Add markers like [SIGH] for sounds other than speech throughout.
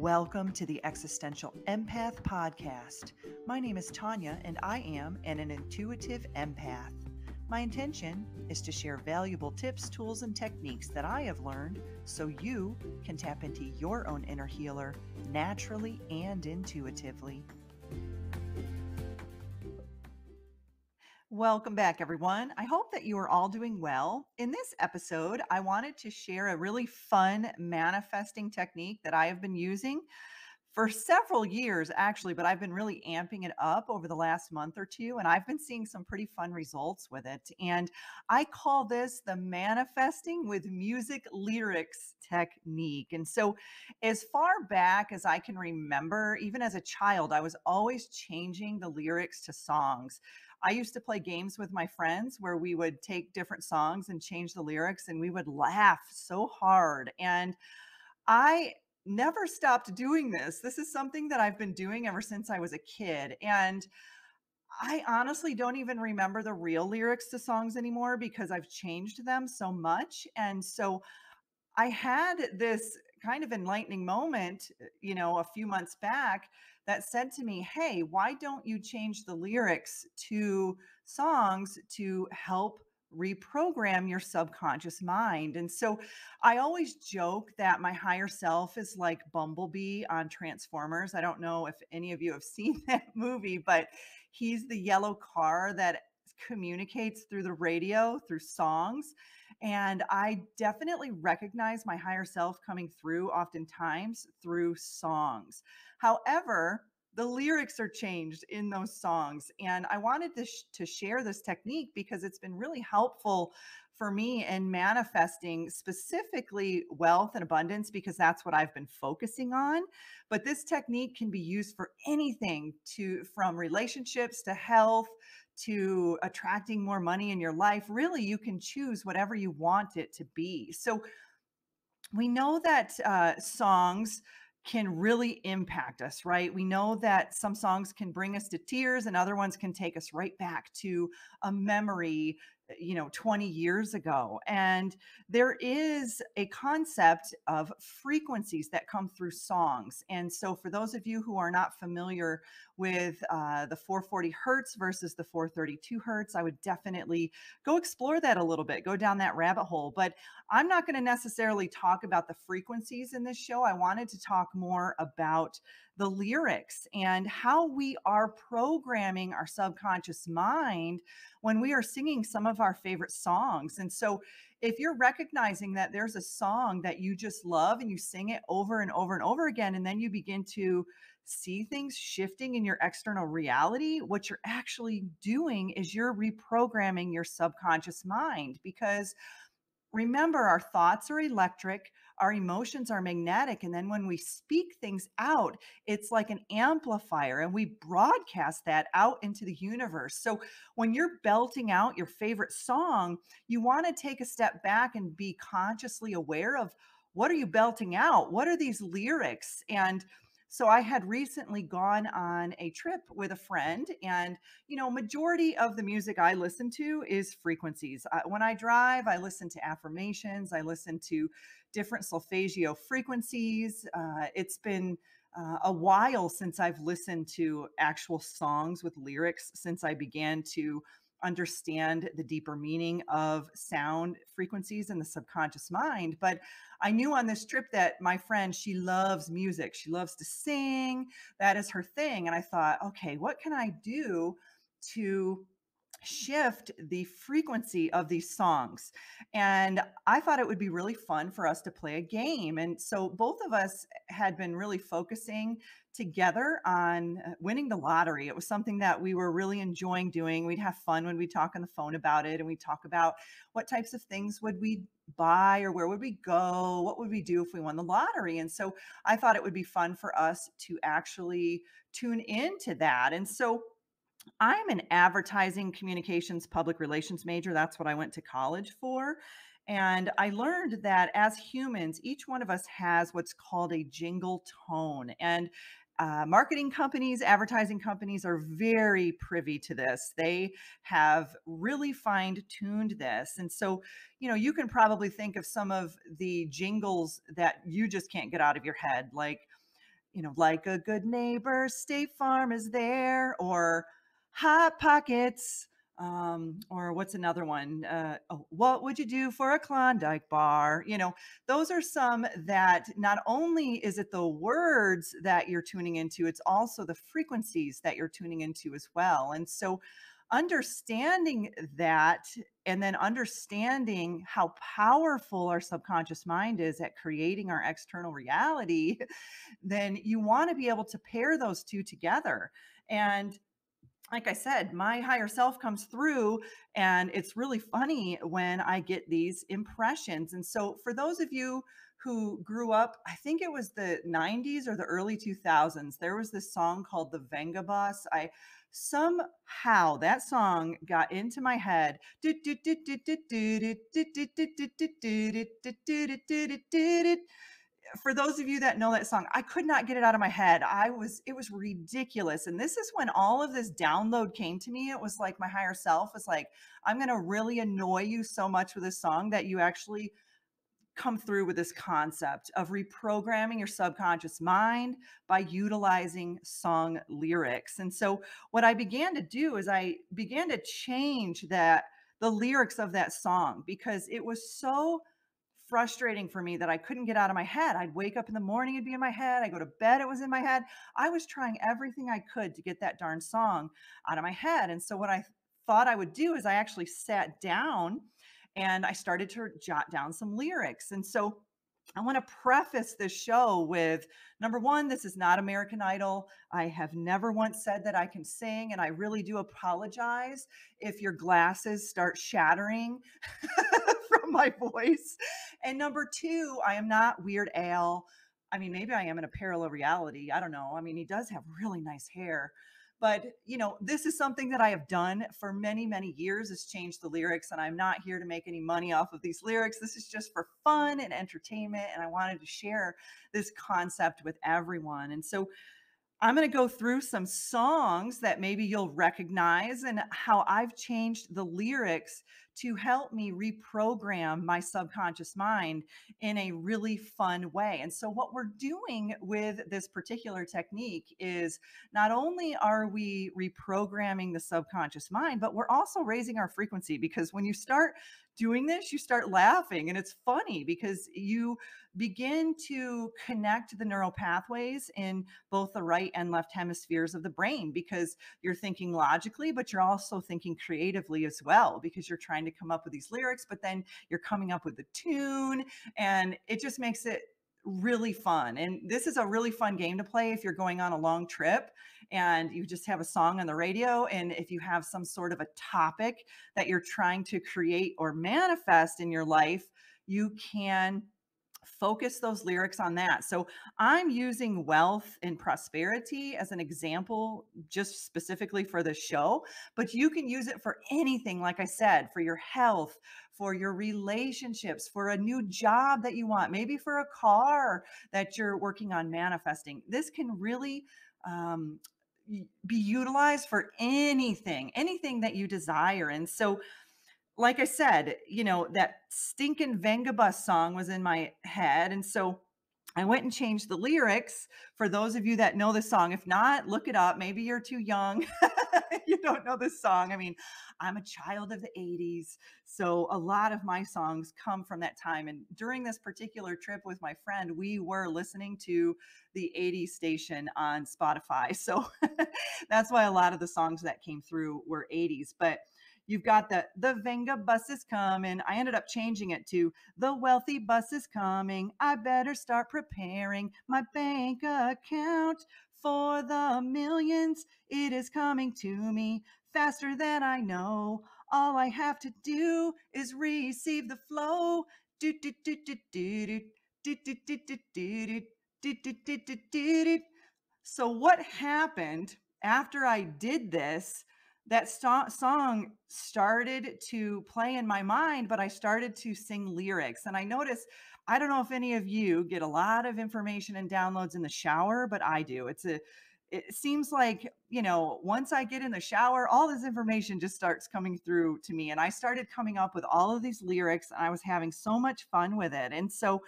Welcome to the Existential Empath Podcast. My name is Tanya, and I am an, an intuitive empath. My intention is to share valuable tips, tools, and techniques that I have learned so you can tap into your own inner healer naturally and intuitively. Welcome back, everyone. I hope that you are all doing well. In this episode, I wanted to share a really fun manifesting technique that I have been using for several years, actually, but I've been really amping it up over the last month or two, and I've been seeing some pretty fun results with it. And I call this the manifesting with music lyrics technique. And so, as far back as I can remember, even as a child, I was always changing the lyrics to songs. I used to play games with my friends where we would take different songs and change the lyrics and we would laugh so hard. And I never stopped doing this. This is something that I've been doing ever since I was a kid. And I honestly don't even remember the real lyrics to songs anymore because I've changed them so much. And so I had this kind of enlightening moment, you know, a few months back that said to me, Hey, why don't you change the lyrics to songs to help reprogram your subconscious mind? And so I always joke that my higher self is like Bumblebee on Transformers. I don't know if any of you have [LAUGHS] seen that movie, but he's the yellow car that communicates through the radio, through songs. And I definitely recognize my higher self coming through oftentimes through songs. However, the lyrics are changed in those songs. And I wanted to, sh- to share this technique because it's been really helpful for me in manifesting specifically wealth and abundance because that's what I've been focusing on. But this technique can be used for anything to from relationships to health to attracting more money in your life. Really, you can choose whatever you want it to be. So we know that uh, songs can really impact us, right? We know that some songs can bring us to tears and other ones can take us right back to a memory you know 20 years ago and there is a concept of frequencies that come through songs and so for those of you who are not familiar with uh, the 440 hertz versus the 432 hertz i would definitely go explore that a little bit go down that rabbit hole but i'm not going to necessarily talk about the frequencies in this show i wanted to talk more about the lyrics and how we are programming our subconscious mind when we are singing some of our favorite songs. And so, if you're recognizing that there's a song that you just love and you sing it over and over and over again, and then you begin to see things shifting in your external reality, what you're actually doing is you're reprogramming your subconscious mind because remember our thoughts are electric our emotions are magnetic and then when we speak things out it's like an amplifier and we broadcast that out into the universe. So when you're belting out your favorite song you want to take a step back and be consciously aware of what are you belting out? What are these lyrics? And so I had recently gone on a trip with a friend, and you know, majority of the music I listen to is frequencies. I, when I drive, I listen to affirmations, I listen to different solfeggio frequencies. Uh, it's been uh, a while since I've listened to actual songs with lyrics since I began to understand the deeper meaning of sound frequencies in the subconscious mind. But I knew on this trip that my friend, she loves music. She loves to sing. That is her thing. And I thought, okay, what can I do to shift the frequency of these songs. And I thought it would be really fun for us to play a game. And so both of us had been really focusing together on uh, winning the lottery. It was something that we were really enjoying doing. We'd have fun when we talk on the phone about it and we talk about what types of things would we buy or where would we go? What would we do if we won the lottery? And so I thought it would be fun for us to actually tune into that. And so I'm an advertising communications public relations major. That's what I went to college for. And I learned that as humans, each one of us has what's called a jingle tone. And uh, marketing companies, advertising companies are very privy to this. They have really fine tuned this. And so, you know, you can probably think of some of the jingles that you just can't get out of your head, like you know, like a good neighbor, State Farm is there, or Hot Pockets, um, or what's another one? Uh, oh, what would you do for a Klondike bar? You know, those are some that not only is it the words that you're tuning into, it's also the frequencies that you're tuning into as well. And so, understanding that and then understanding how powerful our subconscious mind is at creating our external reality, [LAUGHS] then you want to be able to pair those two together. And like I said, my higher self comes through, and it's really funny when I get these impressions. And so, for those of you who grew up, I think it was the 90s or the early 2000s, there was this song called The Venga Bus. I somehow that song got into my head for those of you that know that song, I could not get it out of my head. I was, it was ridiculous. And this is when all of this download came to me. It was like my higher self was like, I'm going to really annoy you so much with this song that you actually come through with this concept of reprogramming your subconscious mind by utilizing song lyrics. And so what I began to do is I began to change that the lyrics of that song because it was so frustrating for me that I couldn't get out of my head. I'd wake up in the morning, it'd be in my head. I go to bed, it was in my head. I was trying everything I could to get that darn song out of my head. And so what I thought I would do is I actually sat down and I started to jot down some lyrics. And so I want to preface this show with number one, this is not American Idol. I have never once said that I can sing, and I really do apologize if your glasses start shattering [LAUGHS] from my voice. And number two, I am not Weird Al. I mean, maybe I am in a parallel reality. I don't know. I mean, he does have really nice hair. But, you know, this is something that I have done for many, many years is change the lyrics. And I'm not here to make any money off of these lyrics. This is just for fun and entertainment. And I wanted to share this concept with everyone. And so I'm going to go through some songs that maybe you'll recognize and how I've changed the lyrics to help me reprogram my subconscious mind in a really fun way. And so, what we're doing with this particular technique is not only are we reprogramming the subconscious mind, but we're also raising our frequency because when you start doing this, you start laughing. And it's funny because you begin to connect the neural pathways in both the right and left hemispheres of the brain because you're thinking logically, but you're also thinking creatively as well because you're trying to come up with these lyrics, but then you're coming up with the tune. And it just makes it really fun. And this is a really fun game to play if you're going on a long trip and you just have a song on the radio. And if you have some sort of a topic that you're trying to create or manifest in your life, you can focus those lyrics on that. So I'm using wealth and prosperity as an example, just specifically for the show, but you can use it for anything, like I said, for your health, for your relationships, for a new job that you want, maybe for a car that you're working on manifesting. This can really um, be utilized for anything, anything that you desire. And so, like I said, you know, that stinking Venga Bus song was in my head. And so I went and changed the lyrics for those of you that know the song. If not, look it up. Maybe you're too young. [LAUGHS] you don't know this song. I mean, I'm a child of the 80s. So a lot of my songs come from that time. And during this particular trip with my friend, we were listening to the 80s station on Spotify. [LAUGHS] So that's why a lot of the songs that came through were 80s. But You've got the the Venga bus is coming. I ended up changing it to the wealthy bus is coming. I better start preparing my bank account for the millions. It is coming to me faster than I know. All I have to do is receive the flow. So what happened after I did this that st- song started to play in my mind, but I started to sing lyrics. And I noticed, I don't know if any of you get a lot of information and downloads in the shower, but I do. It's a, it seems like, you know, once I get in the shower, all this information just starts coming through to me. And I started coming up with all of these lyrics, and I was having so much fun with it. And so,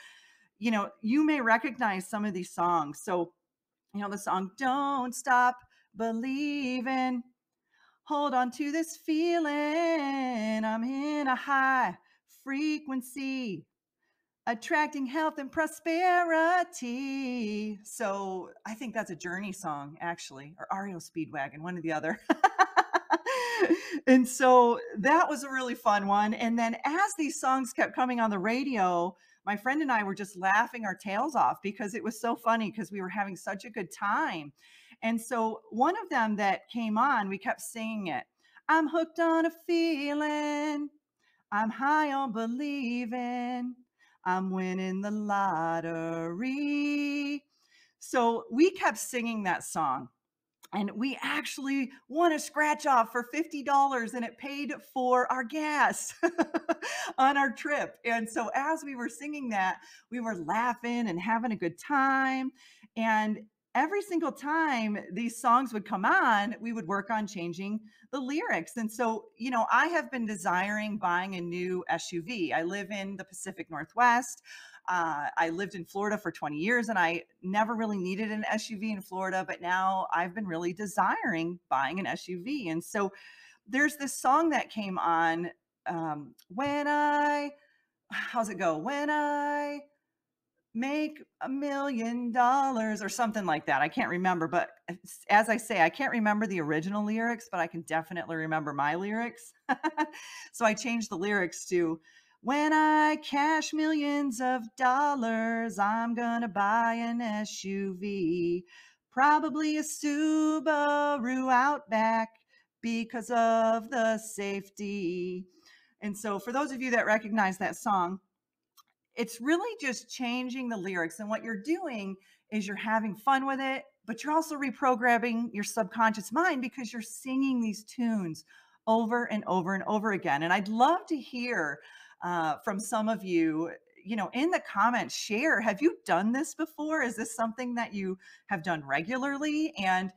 you know, you may recognize some of these songs. So, you know, the song Don't Stop Believing. Hold on to this feeling. I'm in a high frequency, attracting health and prosperity. So I think that's a journey song, actually, or REO Speedwagon, one or the other. [LAUGHS] and so that was a really fun one. And then as these songs kept coming on the radio, my friend and I were just laughing our tails off because it was so funny because we were having such a good time. And so one of them that came on, we kept singing it. I'm hooked on a feeling. I'm high on believing. I'm winning the lottery. So we kept singing that song and we actually won a scratch off for $50 and it paid for our gas [LAUGHS] on our trip. And so as we were singing that, we were laughing and having a good time. And every single time these songs would come on, we would work on changing the lyrics. And so, you know, I have been desiring buying a new SUV. I live in the Pacific Northwest. Uh, I lived in Florida for 20 years and I never really needed an SUV in Florida, but now I've been really desiring buying an SUV. And so there's this song that came on um, when I, [SIGHS] how's it go? When I make a million dollars or something like that. I can't remember, but as I say, I can't remember the original lyrics, but I can definitely remember my lyrics. [LAUGHS] so I changed the lyrics to when I cash millions of dollars, I'm gonna buy an SUV, probably a Subaru Outback because of the safety. And so, for those of you that recognize that song, it's really just changing the lyrics. And what you're doing is you're having fun with it, but you're also reprogramming your subconscious mind because you're singing these tunes over and over and over again. And I'd love to hear uh, from some of you you know in the comments share have you done this before is this something that you have done regularly and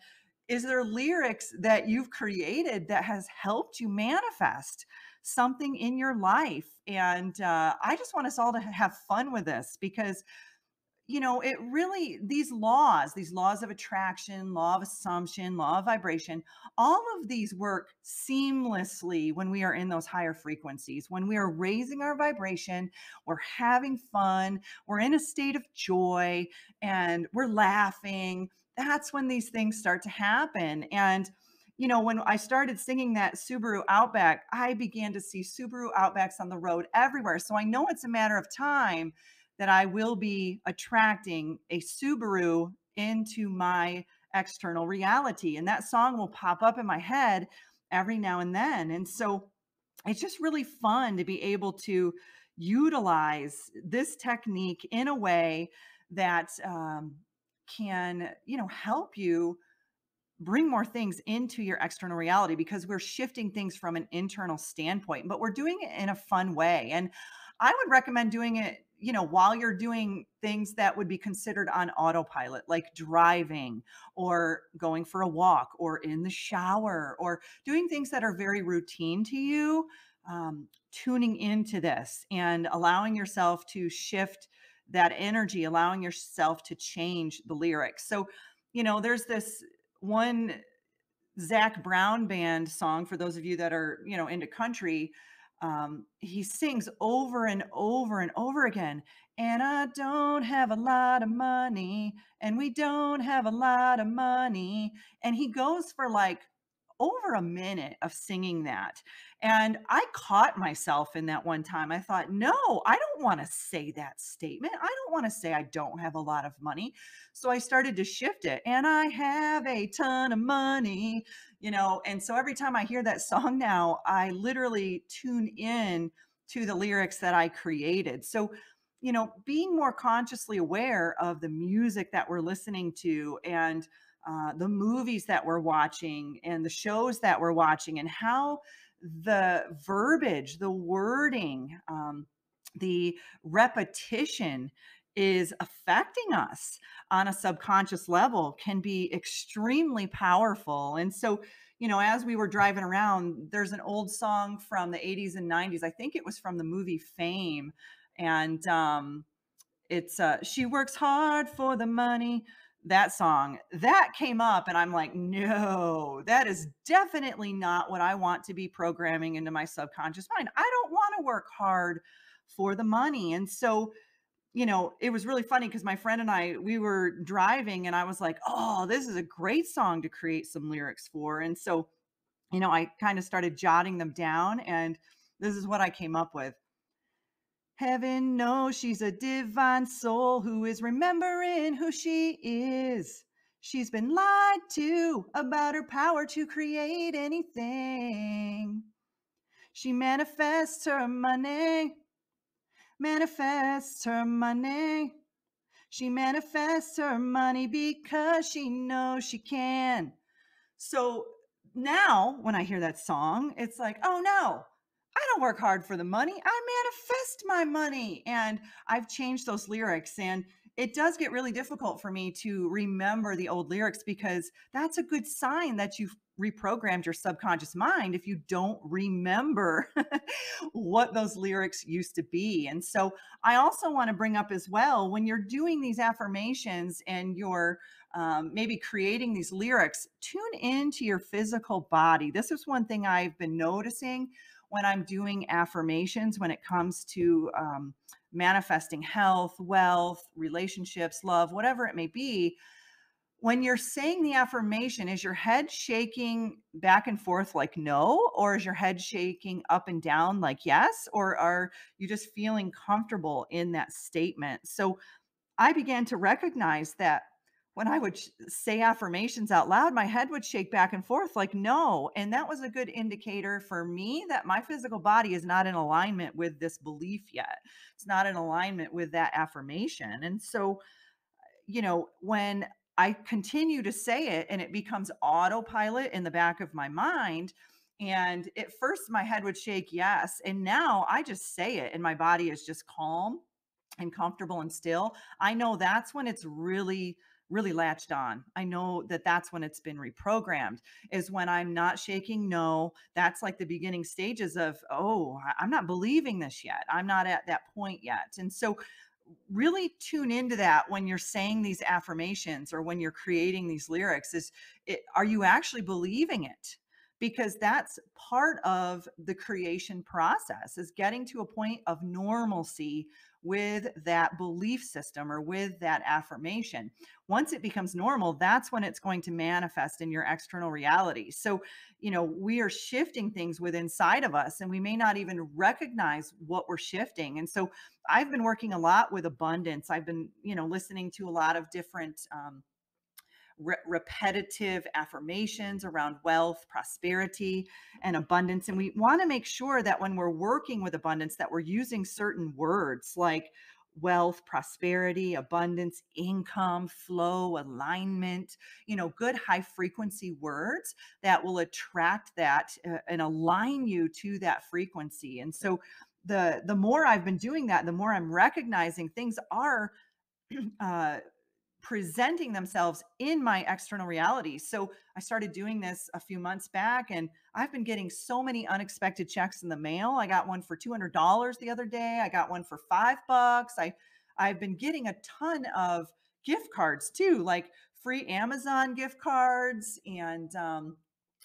is there lyrics that you've created that has helped you manifest something in your life and uh, i just want us all to have fun with this because you know, it really, these laws, these laws of attraction, law of assumption, law of vibration, all of these work seamlessly when we are in those higher frequencies. When we are raising our vibration, we're having fun, we're in a state of joy, and we're laughing. That's when these things start to happen. And you know, when I started singing that Subaru Outback, I began to see Subaru Outbacks on the road everywhere. So I know it's a matter of time that I will be attracting a Subaru into my external reality. And that song will pop up in my head every now and then. And so it's just really fun to be able to utilize this technique in a way that um, can, you know, help you bring more things into your external reality because we're shifting things from an internal standpoint, but we're doing it in a fun way. And I would recommend doing it you know, while you're doing things that would be considered on autopilot, like driving or going for a walk or in the shower or doing things that are very routine to you, um, tuning into this and allowing yourself to shift that energy, allowing yourself to change the lyrics. So, you know, there's this one Zac Brown band song for those of you that are, you know, into country um, he sings over and over and over again. And I don't have a lot of money, and we don't have a lot of money. And he goes for like over a minute of singing that. And I caught myself in that one time. I thought, no, I don't want to say that statement. I don't want to say I don't have a lot of money. So I started to shift it. And I have a ton of money, you know. And so every time I hear that song now, I literally tune in to the lyrics that I created. So, you know, being more consciously aware of the music that we're listening to and uh, the movies that we're watching and the shows that we're watching and how the verbiage, the wording, um, the repetition is affecting us on a subconscious level can be extremely powerful. And so, you know, as we were driving around, there's an old song from the 80s and 90s. I think it was from the movie Fame. And um, it's uh, she works hard for the money that song, that came up and I'm like, "No, that is definitely not what I want to be programming into my subconscious mind. I don't wanna work hard for the money." And so, you know, it was really funny because my friend and I, we were driving and I was like, "Oh, this is a great song to create some lyrics for." And so, you know, I kinda started jotting them down, and this is what I came up with. Heaven knows she's a divine soul who is remembering who she is. She's been lied to about her power to create anything. She manifests her money, manifests her money. She manifests her money because she knows she can. So now when I hear that song, it's like, oh no, I don't work hard for the money. I manifest my money. And I've changed those lyrics. And it does get really difficult for me to remember the old lyrics because that's a good sign that you've reprogrammed your subconscious mind if you don't remember [LAUGHS] what those lyrics used to be. And so I also want to bring up as well when you're doing these affirmations and you're um, maybe creating these lyrics, tune into your physical body. This is one thing I've been noticing when I'm doing affirmations when it comes to um, manifesting health, wealth, relationships, love, whatever it may be. When you're saying the affirmation, is your head shaking back and forth like no? Or is your head shaking up and down like yes? Or are you just feeling comfortable in that statement? So I began to recognize that when I would say affirmations out loud, my head would shake back and forth like, no. And that was a good indicator for me that my physical body is not in alignment with this belief yet. It's not in alignment with that affirmation. And so, you know, when I continue to say it and it becomes autopilot in the back of my mind, and at first my head would shake, yes. And now I just say it and my body is just calm and comfortable and still. I know that's when it's really really latched on. I know that that's when it's been reprogrammed is when I'm not shaking no. That's like the beginning stages of, oh, I'm not believing this yet. I'm not at that point yet. And so really tune into that when you're saying these affirmations or when you're creating these lyrics is it, are you actually believing it? Because that's part of the creation process is getting to a point of normalcy with that belief system or with that affirmation. Once it becomes normal, that's when it's going to manifest in your external reality. So, you know, we are shifting things within inside of us and we may not even recognize what we're shifting. And so I've been working a lot with abundance. I've been, you know, listening to a lot of different um, re- repetitive affirmations around wealth, prosperity, and abundance. And we want to make sure that when we're working with abundance, that we're using certain words like wealth, prosperity, abundance, income, flow, alignment, you know, good high frequency words that will attract that uh, and align you to that frequency. And so the the more I've been doing that, the more I'm recognizing things are [CLEARS THROAT] uh, presenting themselves in my external reality. So I started doing this a few months back and I've been getting so many unexpected checks in the mail. I got one for $200 the other day. I got one for 5 bucks. I I've been getting a ton of gift cards too, like free Amazon gift cards and um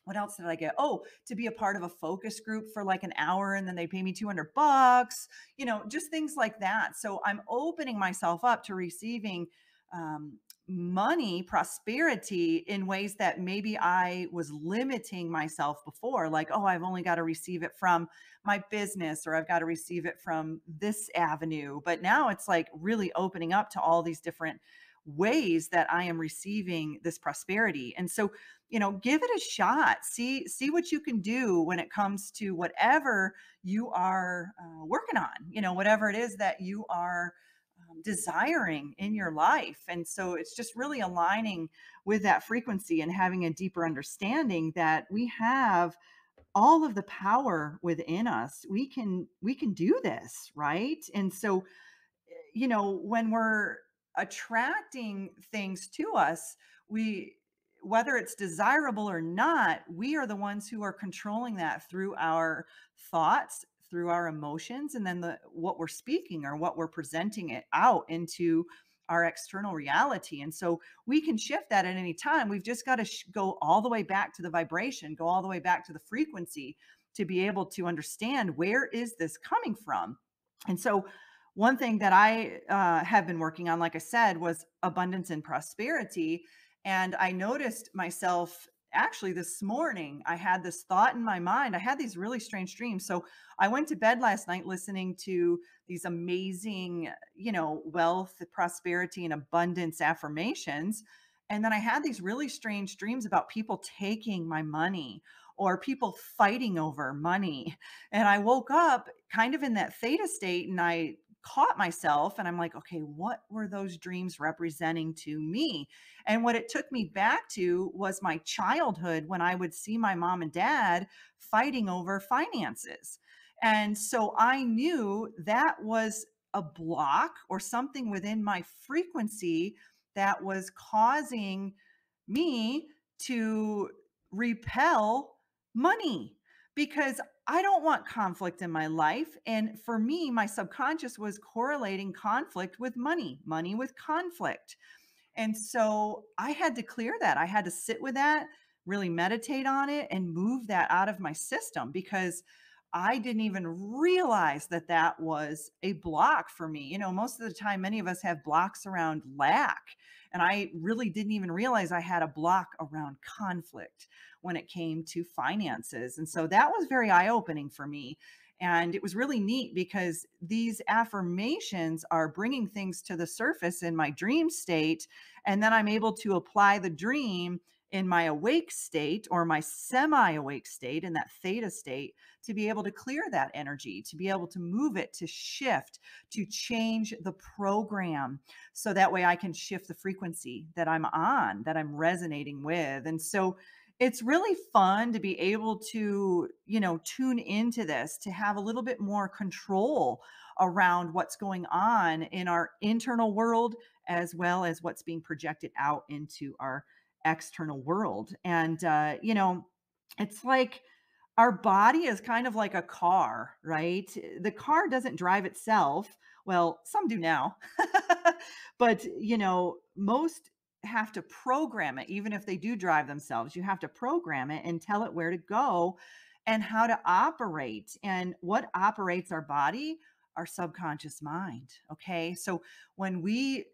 what else did I get? Oh, to be a part of a focus group for like an hour and then they pay me 200 bucks, you know, just things like that. So I'm opening myself up to receiving um, money, prosperity in ways that maybe I was limiting myself before. Like, oh, I've only got to receive it from my business or I've got to receive it from this avenue. But now it's like really opening up to all these different ways that I am receiving this prosperity. And so, you know, give it a shot. See see what you can do when it comes to whatever you are uh, working on. You know, whatever it is that you are um, desiring in your life. And so it's just really aligning with that frequency and having a deeper understanding that we have all of the power within us. We can we can do this, right? And so you know, when we're attracting things to us, we whether it's desirable or not, we are the ones who are controlling that through our thoughts, through our emotions, and then the what we're speaking or what we're presenting it out into our external reality. And so we can shift that at any time. We've just got to sh- go all the way back to the vibration, go all the way back to the frequency to be able to understand where is this coming from. And so one thing that I uh, have been working on, like I said, was abundance and prosperity. And I noticed myself actually this morning, I had this thought in my mind. I had these really strange dreams. So I went to bed last night listening to these amazing, you know, wealth, prosperity, and abundance affirmations. And then I had these really strange dreams about people taking my money or people fighting over money. And I woke up kind of in that theta state and I caught myself and I'm like, okay, what were those dreams representing to me? And what it took me back to was my childhood when I would see my mom and dad fighting over finances. And so I knew that was a block or something within my frequency that was causing me to repel money because I don't want conflict in my life. And for me, my subconscious was correlating conflict with money, money with conflict. And so I had to clear that. I had to sit with that, really meditate on it, and move that out of my system because I didn't even realize that that was a block for me. You know, most of the time, many of us have blocks around lack. And I really didn't even realize I had a block around conflict when it came to finances. And so that was very eye opening for me. And it was really neat because these affirmations are bringing things to the surface in my dream state. And then I'm able to apply the dream in my awake state or my semi awake state in that theta state to be able to clear that energy, to be able to move it, to shift, to change the program. So that way I can shift the frequency that I'm on, that I'm resonating with. And so it's really fun to be able to, you know, tune into this, to have a little bit more control around what's going on in our internal world as well as what's being projected out into our external world. And, uh, you know, it's like our body is kind of like a car, right? Eh, the car doesn't drive itself. Well, some do now. [LAUGHS] but, you know, most have to program it, even if they do drive themselves. You have to program it and tell it where to go and how to operate. And what operates our body? Our subconscious mind. Okay. So when we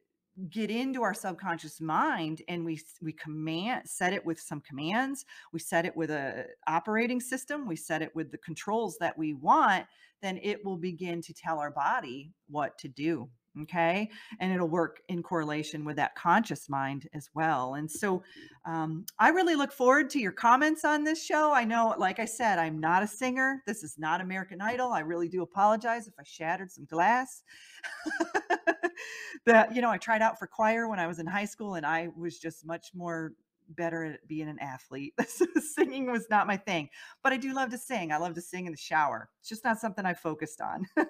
get into our subconscious mind and we we command set it with some commands we set it with a operating system we set it with the controls that we want then it will begin to tell our body what to do okay? And it'll work in correlation with that conscious mind as well. And so um, i really look forward to your comments on this show. I know like i said i'm not a singer. This is not american idol. I really do apologize if i shattered some glass [LAUGHS] that you know i tried out for choir when i was in high school and i was just much more better at being an athlete. [LAUGHS] Singing was not my thing, but I do love to sing. I love to sing in the shower. It's just not something I focused on. [LAUGHS]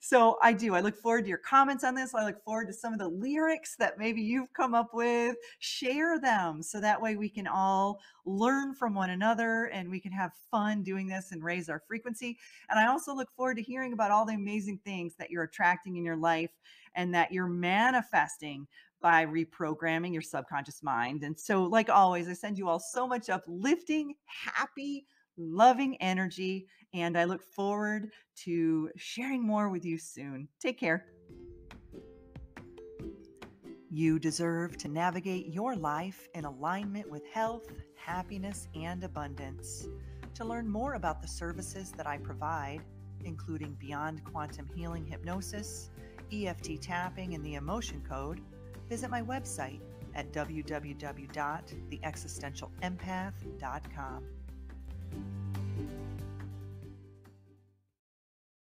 so I do. I look forward to your comments on this. I look forward to some of the lyrics that maybe you've come up with. Share them so that way we can all learn from one another and we can have fun doing this and raise our frequency. And I also look forward to hearing about all the amazing things that you're attracting in your life and that you're manifesting by reprogramming your subconscious mind. And so, like always, I send you all so much uplifting, happy, loving energy. And I look forward to sharing more with you soon. Take care. You deserve to navigate your life in alignment with health, happiness, and abundance. To learn more about the services that I provide, including Beyond Quantum Healing Hypnosis, EFT tapping, and the emotion code, visit my website at www.theexistentialempath.com.